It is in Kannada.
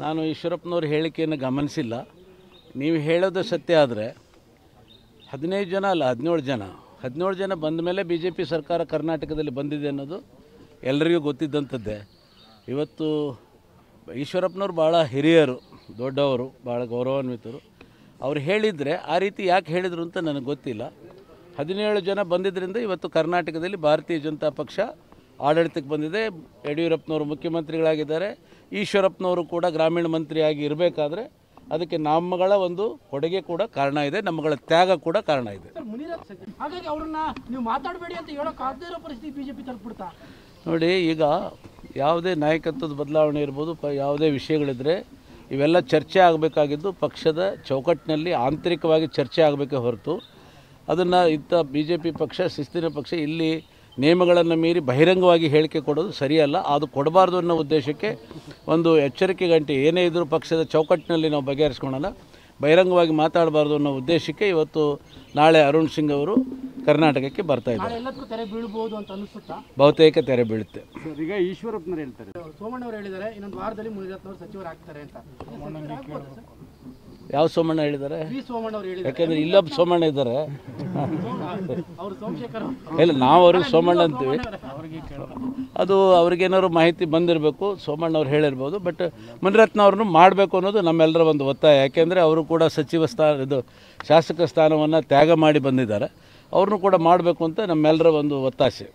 ನಾನು ಈಶ್ವರಪ್ಪನವ್ರ ಹೇಳಿಕೆಯನ್ನು ಗಮನಿಸಿಲ್ಲ. ನೀವು ಹೇಳೋದು ಸತ್ಯ ಆದರೆ ಹದಿನೈದು ಜನ ಅಲ್ಲ, ಹದಿನೇಳು ಜನ. ಹದಿನೇಳು ಜನ ಬಂದ ಮೇಲೆ ಬಿ ಜೆ ಪಿ ಸರ್ಕಾರ ಕರ್ನಾಟಕದಲ್ಲಿ ಬಂದಿದೆ ಅನ್ನೋದು ಎಲ್ಲರಿಗೂ ಗೊತ್ತಿದ್ದಂಥದ್ದೇ. ಇವತ್ತು ಈಶ್ವರಪ್ಪನವ್ರು ಭಾಳ ಹಿರಿಯರು, ದೊಡ್ಡವರು ಭಾಳ ಗೌರವಾನ್ವಿತರು. ಅವ್ರು ಹೇಳಿದರೆ ಆ ರೀತಿ ಯಾಕೆ ಹೇಳಿದರು ಅಂತ ನನಗೆ ಗೊತ್ತಿಲ್ಲ. ಹದಿನೇಳು ಜನ ಬಂದಿದ್ದರಿಂದ ಇವತ್ತು ಕರ್ನಾಟಕದಲ್ಲಿ ಭಾರತೀಯ ಜನತಾ ಪಕ್ಷ ಆಡಳಿತಕ್ಕೆ ಬಂದಿದೆ. ಯಡಿಯೂರಪ್ಪನವರು ಮುಖ್ಯಮಂತ್ರಿಗಳಾಗಿದ್ದಾರೆ. ಈಶ್ವರಪ್ಪನವರು ಕೂಡ ಗ್ರಾಮೀಣ ಮಂತ್ರಿಯಾಗಿ ಇರಬೇಕಾದ್ರೆ ಅದಕ್ಕೆ ನಮ್ಮಗಳ ಒಂದು ಕೊಡುಗೆ ಕೂಡ ಕಾರಣ ಇದೆ. ನಮ್ಮಗಳ ತ್ಯಾಗ ಕೂಡ ಕಾರಣ ಇದೆ. ಸರ್ ಮುನಿರತ್ನ ಸಚಿವ. ಹಾಗಾಗಿ ಅವ್ರನ್ನ ನೀವು ಮಾತಾಡಬೇಡಿ ಅಂತ ಹೇಳೋಕೆ ಆಗದೇ ಇರೋ ಪರಿಸ್ಥಿತಿ ಬಿಜೆಪಿ ತಲುಪಿಬಿಡ್ತಾ? ನೋಡಿ ಈಗ ಯಾವುದೇ ನಾಯಕತ್ವದ ಬದಲಾವಣೆ ಇರ್ಬೋದು ಪ ಯಾವುದೇ ವಿಷಯಗಳಿದ್ದರೆ ಇವೆಲ್ಲ ಚರ್ಚೆ ಆಗಬೇಕಾಗಿದ್ದು ಪಕ್ಷದ ಚೌಕಟ್ಟಿನಲ್ಲಿ ಆಂತರಿಕವಾಗಿ ಚರ್ಚೆ ಆಗಬೇಕೇ ಹೊರತು. ಅದನ್ನು ಇತ್ತ ಬಿ ಜೆ ಪಿ ಪಕ್ಷ ಶಿಸ್ತಿನ ಪಕ್ಷ ಇಲ್ಲಿ ನಿಯಮಗಳನ್ನು ಮೀರಿ ಬಹಿರಂಗವಾಗಿ ಹೇಳಿಕೆ ಕೊಡೋದು ಸರಿಯಲ್ಲ. ಅದು ಕೊಡಬಾರ್ದು ಅನ್ನೋ ಉದ್ದೇಶಕ್ಕೆ ಒಂದು ಎಚ್ಚರಿಕೆ ಗಂಟೆ ಏನೇ ಇದ್ದರೂ ಪಕ್ಷದ ಚೌಕಟ್ಟಿನಲ್ಲಿ ನಾವು ಬಗೆಹರಿಸ್ಕೊಳ್ಳೋಣ ಬಹಿರಂಗವಾಗಿ ಮಾತಾಡಬಾರ್ದು ಅನ್ನೋ ಉದ್ದೇಶಕ್ಕೆ ಇವತ್ತು ನಾಳೆ ಅರುಣ್ ಸಿಂಗ್ ಅವರು ಕರ್ನಾಟಕಕ್ಕೆ ಬರ್ತಾ ಇದ್ದಾರೆ. ತೆರೆ ಬೀಳ್ಬೋದು ಅಂತ ಅನಿಸುತ್ತಾ? ಬಹುತೇಕ ತೆರೆ ಬೀಳುತ್ತೆ. ಸರ್ ಈಗ ಈಶ್ವರಪ್ಪನವ್ರು ಹೇಳ್ತಾರೆ. ಸೋಮಣ್ಣ ಅವರು ಹೇಳಿದ್ದಾರೆ ಇನ್ನೊಂದು ವಾರದಲ್ಲಿ ಸಚಿವರಾಗ್ತಾರೆ ಅಂತ? ಯಾವ ಸೋಮಣ್ಣ ಹೇಳಿದ್ದಾರೆ? ಯಾಕಂದ್ರೆ ಇಲ್ಲೊಬ್ಬ ಸೋಮಣ್ಣ ಇದ್ದಾರೆ. ಇಲ್ಲ ನಾವು ಅವ್ರಿಗೆ ಸೋಮಣ್ಣ ಅಂತೀವಿ. ಅದು ಅವ್ರಿಗೇನಾದ್ರು ಮಾಹಿತಿ ಬಂದಿರಬೇಕು, ಸೋಮಣ್ಣ ಅವ್ರು ಹೇಳಿರ್ಬೋದು ಬಟ್ ಮುನಿರತ್ನ ಅವ್ರನ್ನು ಮಾಡಬೇಕು ಅನ್ನೋದು ನಮ್ಮೆಲ್ಲರ ಒಂದು ಒತ್ತಾಯ. ಯಾಕೆಂದರೆ ಅವರು ಕೂಡ ಸಚಿವ ಸ್ಥಾನ ಇದು ಶಾಸಕ ಸ್ಥಾನವನ್ನು ತ್ಯಾಗ ಮಾಡಿ ಬಂದಿದ್ದಾರೆ. ಅವ್ರನ್ನೂ ಕೂಡ ಮಾಡಬೇಕು ಅಂತ ನಮ್ಮೆಲ್ಲರ ಒಂದು ಒತ್ತಾಸೆ.